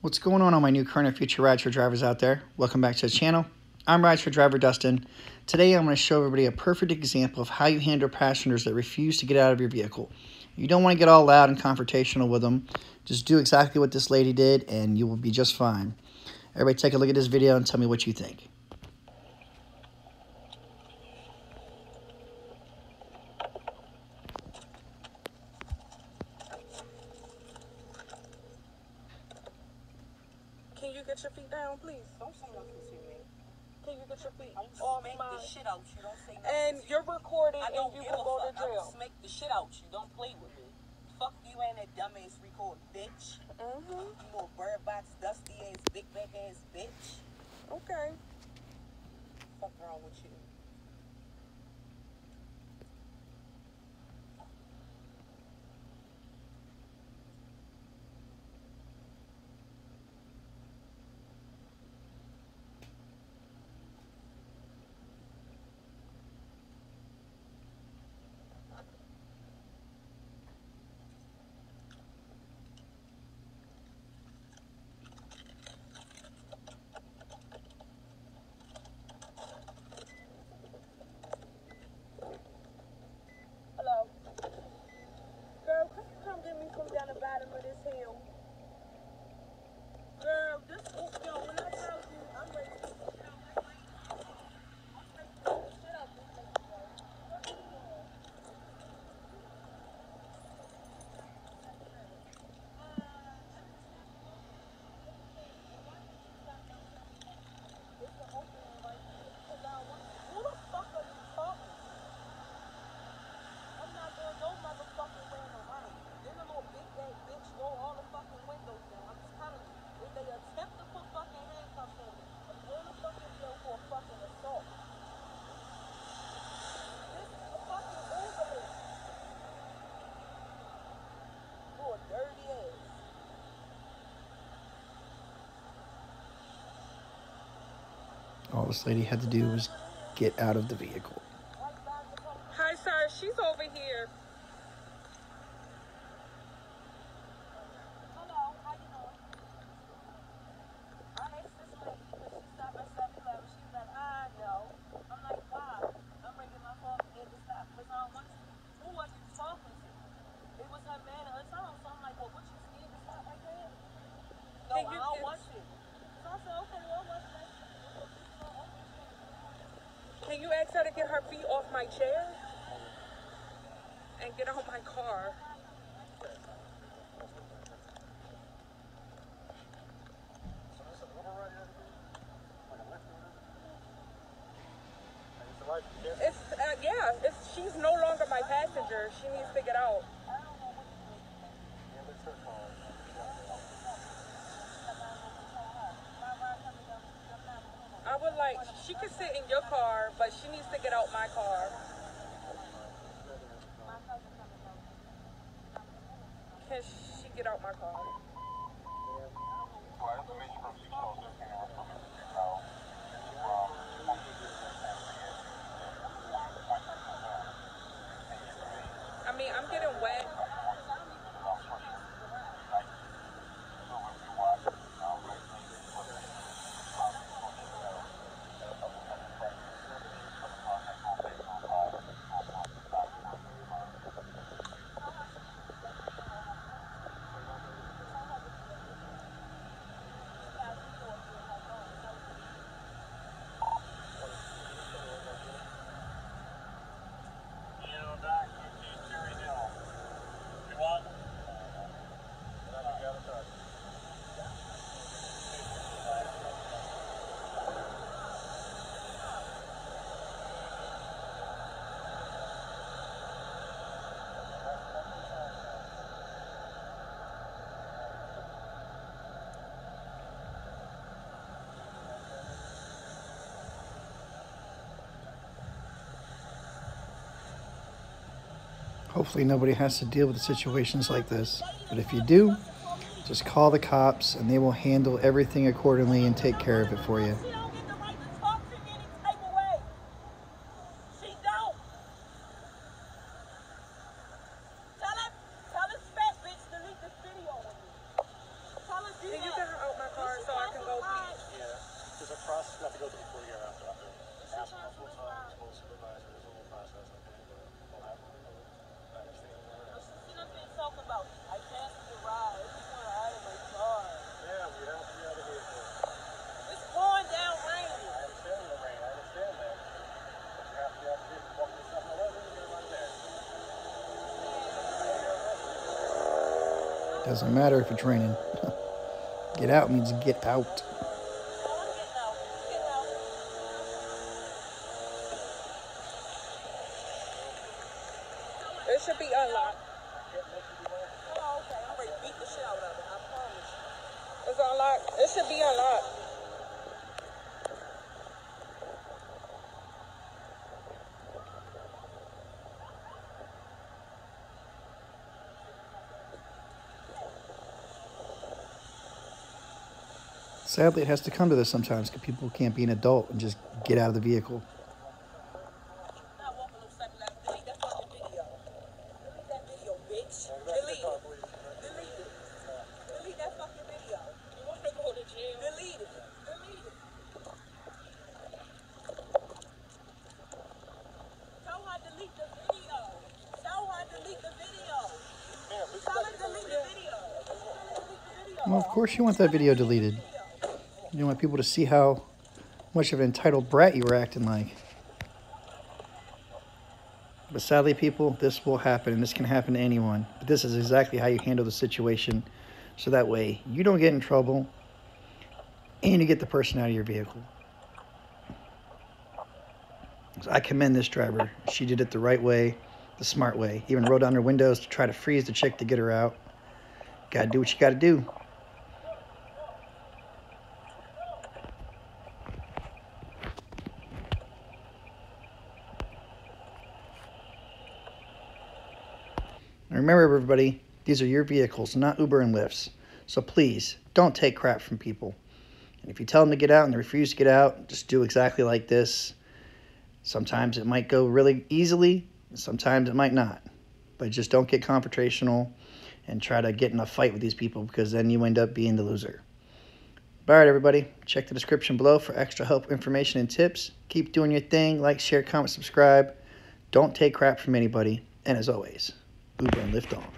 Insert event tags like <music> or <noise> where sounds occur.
What's going on, all my new current and future Rideshare drivers out there? Welcome back to the channel. I'm Rideshare Driver Dustin. Today I'm going to show everybody a perfect example of how you handle passengers that refuse to get out of your vehicle. You don't want to get all loud and confrontational with them. Just do exactly what this lady did and you will be just fine. Everybody take a look at this video and tell me what you think. Get your feet down, please? Don't say nothing to me. Can you get your feet I'm off smack my... the shit out you. Don't say nothing. And you're recording I and don't you give will a go to fuck. I'm jail. smack the shit out you. Don't play with me. Fuck you and that dumbass record, bitch. Mm-hmm. You little bird box, dusty ass, big back ass bitch. Okay. Fuck wrong with you? Hello. Girl, could you come get me from down the bottom of this hill? Girl, this oh, yo, when I tell you I'm ready to shit out my Shut up, this lady, bro. What you doing? It's an opening right here. Cause I want who the fuck are you talking to? I'm not going no motherfucking way around. There's a little big ass bitch roll all the fucking windows down. I'm just telling you, if they attempt to put fucking handcuffs on me, I'm going to fucking jail for a fucking assault. This is a fucking Uber. You a dirty ass. All this lady had to do was get out of the vehicle. Hi, sir. She's over here. Hello, how you doing? I asked this lady because she stopped at 7-Eleven. She I know. I'm like, why? I'm bringing my car in to stop because I don't want. Who was you talking to? It was her man and her son. So I'm like, what you scared to stop right there? No, Can I you don't get- want you. So I said, okay, well, what's that? Can you ask her to get her feet off my chair? And get out my car. It's uh, yeah. It's she's no longer my passenger. She needs to get out. I would like she can sit in your car, but she needs to get out my car. Can she get out my car? I mean, I'm getting wet. Hopefully nobody has to deal with situations like this. But if you do, just call the cops and they will handle everything accordingly and take care of it for you. She don't get the right to talk to me any type of way. She don't. Tell her, tell this fat bitch to delete this video with me. Tell her do Can you that. get her out there's a process you have to go through before you get after. after. It's Ask a multiple process, times, go supervisor, there's a whole process, okay, but we'll have, I understand that. See what I'm talking about? I canceled the ride. I just want out of my car. Yeah, we have to be out of here. It's pouring down rain. I understand the rain, I understand that. But you have to be out of here, walk to 7-Eleven, and get right there. Doesn't matter if it's raining. <laughs> get out means get out. Oh, I'm getting out. I'm getting out. It should be unlocked. Oh, okay. I'm ready to beat the shit out of it. I promise you. It's unlocked. It should be unlocked. Sadly, it has to come to this sometimes because people can't be an adult and just get out of the vehicle. Not walking on second left. Delete that fucking video. Delete that video, bitch. Delete it. Delete it. Delete that fucking video. You want to go to jail? Delete it. Delete it. Tell her delete the video. Tell her delete the video. Tell her delete the video. Tell her delete the video. Well, of course you want that video deleted. You want people to see how much of an entitled brat you were acting like. But sadly, people, this will happen, and this can happen to anyone. But this is exactly how you handle the situation, so that way you don't get in trouble, and you get the person out of your vehicle. So I commend this driver. She did it the right way, the smart way. Even rolled down her windows to try to freeze the chick to get her out. Gotta do what you gotta do. Remember, everybody, these are your vehicles, not Uber and Lyfts. So please, don't take crap from people. And if you tell them to get out and they refuse to get out, just do exactly like this. Sometimes it might go really easily, sometimes it might not. But just don't get confrontational and try to get in a fight with these people because then you end up being the loser. All right, everybody, check the description below for extra help, information, and tips. Keep doing your thing. Like, share, comment, subscribe. Don't take crap from anybody. And as always, Uber and Lyft on.